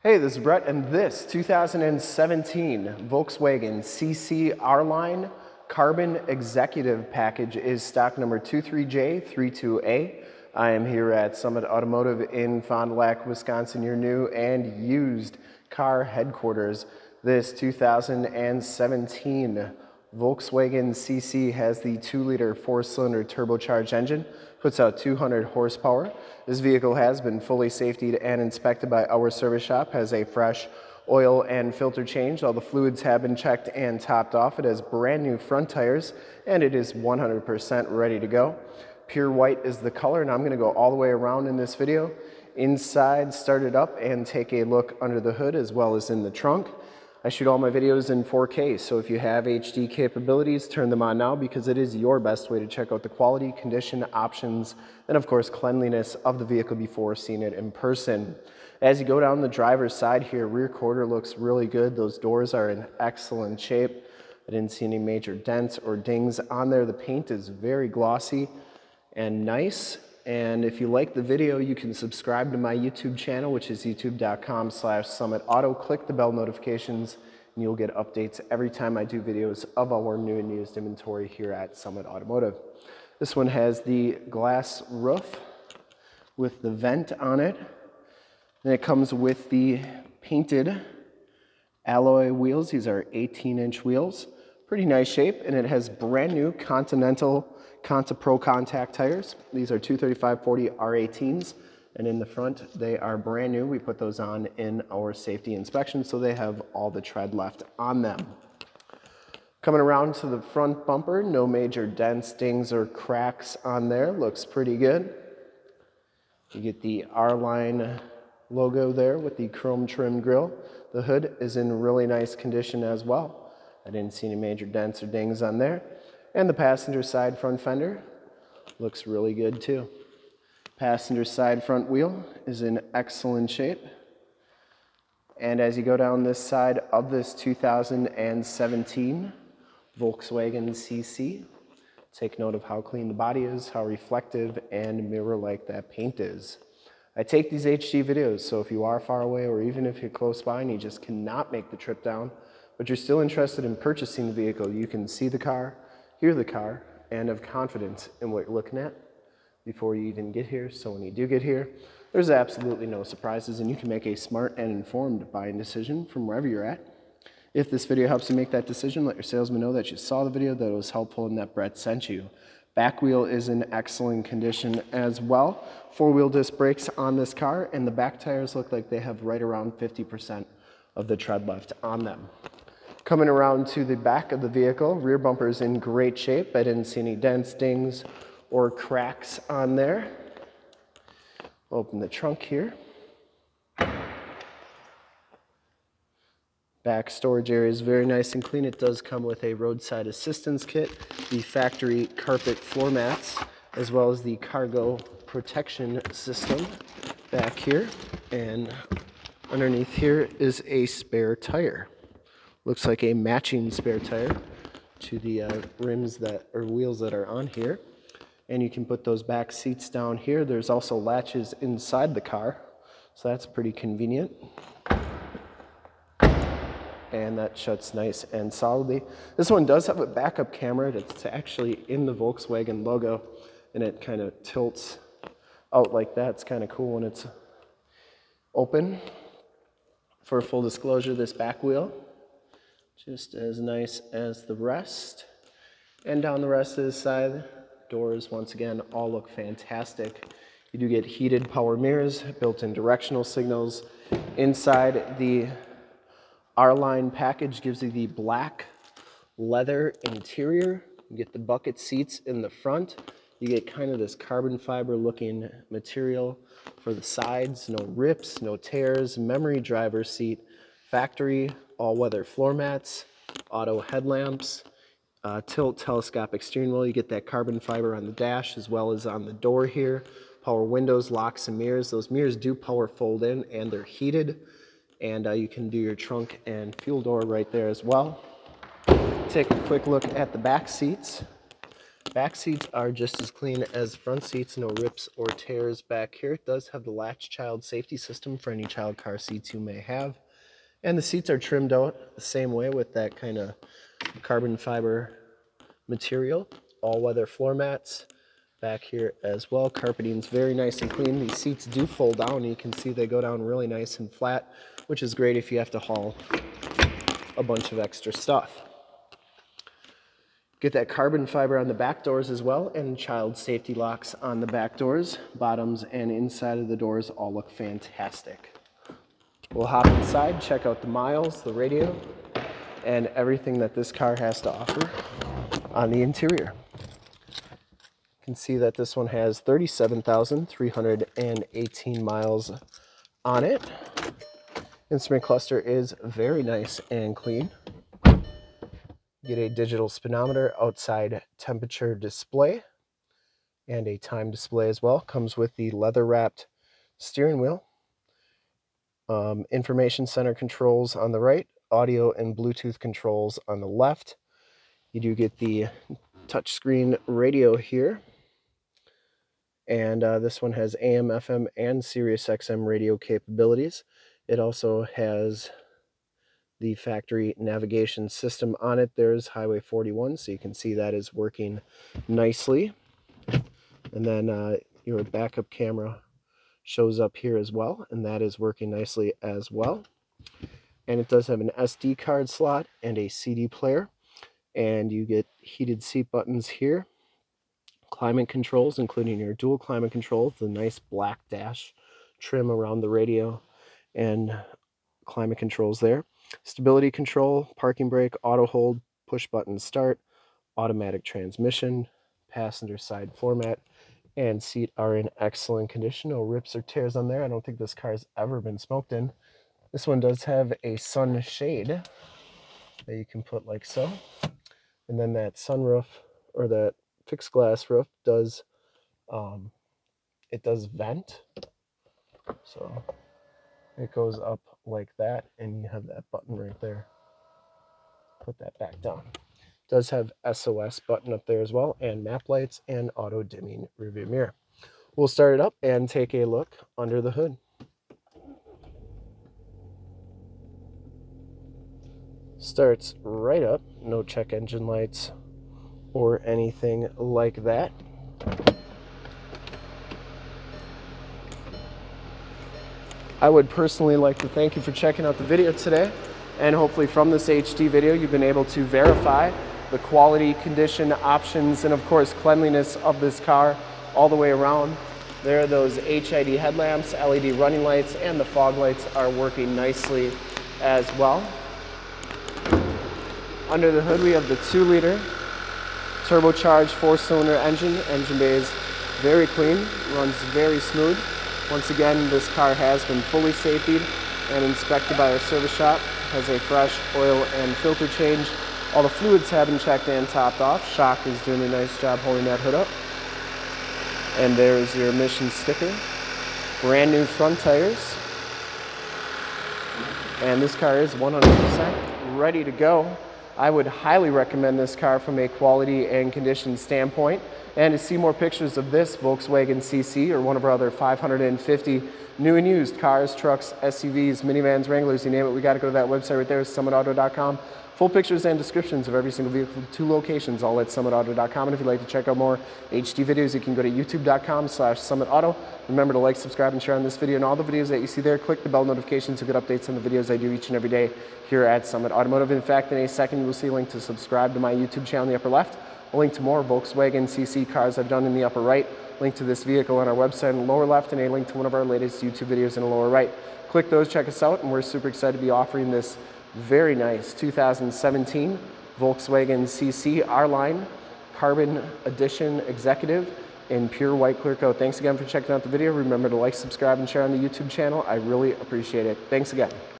Hey, this is Brett, and this 2017 Volkswagen CC R-Line Carbon Executive Package is stock number 23J32A. I am here at Summit Automotive in Fond du Lac, Wisconsin, your new and used car headquarters. This 2017 Volkswagen CC has the 2-liter 4-cylinder turbocharged engine, puts out 200 horsepower. This vehicle has been fully safetied and inspected by our service shop, has a fresh oil and filter change. All the fluids have been checked and topped off. It has brand new front tires and it is 100% ready to go. Pure white is the color and I'm gonna go all the way around in this video. Inside, start it up and take a look under the hood as well as in the trunk. I shoot all my videos in 4K, so if you have HD capabilities, turn them on now because it is your best way to check out the quality, condition, options, and of course cleanliness of the vehicle before seeing it in person. As you go down the driver's side here, rear quarter looks really good. Those doors are in excellent shape. I didn't see any major dents or dings on there. The paint is very glossy and nice. And if you like the video, you can subscribe to my YouTube channel, which is youtube.com slash summitauto. Click the bell notifications and you'll get updates every time I do videos of our new and used inventory here at Summit Automotive. This one has the glass roof with the vent on it. And it comes with the painted alloy wheels. These are 18 inch wheels. Pretty nice shape and it has brand new Continental ContiProContact tires. These are 235-40 R18s, and in the front, they are brand new. We put those on in our safety inspection, so they have all the tread left on them. Coming around to the front bumper, no major dents, dings, or cracks on there. Looks pretty good. You get the R-Line logo there with the chrome trim grille. The hood is in really nice condition as well. I didn't see any major dents or dings on there. And the passenger side front fender looks really good too. Passenger side front wheel is in excellent shape. And as you go down this side of this 2017 Volkswagen CC, take note of how clean the body is, how reflective and mirror-like that paint is. I take these HD videos, so if you are far away or even if you're close by and you just cannot make the trip down, but you're still interested in purchasing the vehicle, you can see the car, hear the car, and have confidence in what you're looking at before you even get here. So when you do get here, there's absolutely no surprises and you can make a smart and informed buying decision from wherever you're at. If this video helps you make that decision, let your salesman know that you saw the video, that it was helpful, and that Brett sent you. Back wheel is in excellent condition as well. Four-wheel disc brakes on this car, and the back tires look like they have right around 50% of the tread left on them. Coming around to the back of the vehicle, rear bumper is in great shape. I didn't see any dents, dings, or cracks on there. Open the trunk here. Back storage area is very nice and clean. It does come with a roadside assistance kit, the factory carpet floor mats, as well as the cargo protection system back here. And underneath here is a spare tire. Looks like a matching spare tire to the uh, rims that or wheels that are on here. And you can put those back seats down here. There's also latches inside the car, so that's pretty convenient. And that shuts nice and solidly. This one does have a backup camera that's actually in the Volkswagen logo, and it kind of tilts out like that. It's kind of cool when it's open. For full disclosure, this back wheel just as nice as the rest. And down the rest of the side, doors, once again, all look fantastic. You do get heated power mirrors, built-in directional signals. Inside, the R-Line package gives you the black leather interior. You get the bucket seats in the front. You get kind of this carbon fiber looking material for the sides, no rips, no tears, memory driver seat, factory all-weather floor mats, auto headlamps, uh, tilt telescopic steering wheel. You get that carbon fiber on the dash as well as on the door here. Power windows, locks, and mirrors. Those mirrors do power fold in and they're heated. And uh, you can do your trunk and fuel door right there as well. Take a quick look at the back seats. Back seats are just as clean as front seats, no rips or tears back here. It does have the latch child safety system for any child car seats you may have. And the seats are trimmed out the same way with that kind of carbon fiber material. All weather floor mats back here as well. Carpeting's very nice and clean. These seats do fold down. You can see they go down really nice and flat, which is great if you have to haul a bunch of extra stuff. Get that carbon fiber on the back doors as well and child safety locks on the back doors. Bottoms and inside of the doors all look fantastic. We'll hop inside, check out the miles, the radio, and everything that this car has to offer on the interior. You can see that this one has 37,318 miles on it. Instrument cluster is very nice and clean. Get a digital speedometer, outside temperature display, and a time display as well. Comes with the leather wrapped steering wheel. Um, information center controls on the right, audio and Bluetooth controls on the left. You do get the touchscreen radio here. And uh, this one has AM, FM, and Sirius XM radio capabilities. It also has the factory navigation system on it. There's Highway 41, so you can see that is working nicely. And then uh, your backup camera shows up here as well, and that is working nicely as well. And it does have an SD card slot and a CD player. And you get heated seat buttons here. Climate controls, including your dual climate controls, the nice black dash trim around the radio, and climate controls there stability control, parking brake, auto hold, push button start, automatic transmission, passenger side floor mat, and seat are in excellent condition. No rips or tears on there. I don't think this car has ever been smoked in. This one does have a sun shade that you can put like so. And then that sunroof or that fixed glass roof does, um, it does vent. So it goes up like that and you have that button right there put that back down does have SOS button up there as well and map lights and auto dimming rearview mirror. We'll start it up and take a look under the hood. Starts right up. No check engine lights or anything like that. I would personally like to thank you for checking out the video today. And hopefully from this HD video, you've been able to verify the quality, condition, options, and of course cleanliness of this car all the way around. There are those HID headlamps, LED running lights, and the fog lights are working nicely as well. Under the hood, we have the two liter turbocharged four cylinder engine. Engine bay is very clean, runs very smooth. Once again, this car has been fully safetied and inspected by our service shop. Has a fresh oil and filter change. All the fluids have been checked and topped off. Shock is doing a nice job holding that hood up. And there's your emission sticker. Brand new front tires. And this car is 100% ready to go. I would highly recommend this car from a quality and condition standpoint. And to see more pictures of this Volkswagen CC or one of our other 550 new and used cars, trucks, SUVs, minivans, Wranglers, you name it, we got to go to that website right there, summitauto.com. Full pictures and descriptions of every single vehicle two locations, all at summitauto.com. And if you'd like to check out more HD videos, you can go to youtube.com slash summitauto. Remember to like, subscribe, and share on this video and all the videos that you see there. Click the bell notifications to get updates on the videos I do each and every day here at Summit Automotive. In fact, in a second, you will see a link to subscribe to my YouTube channel in the upper left, a link to more Volkswagen CC cars I've done in the upper right, link to this vehicle on our website in the lower left, and a link to one of our latest YouTube videos in the lower right. Click those, check us out, and we're super excited to be offering this very nice 2017 Volkswagen CC R-Line Carbon Edition Executive in pure white clear coat. Thanks again for checking out the video. Remember to like, subscribe, and share on the YouTube channel. I really appreciate it. Thanks again.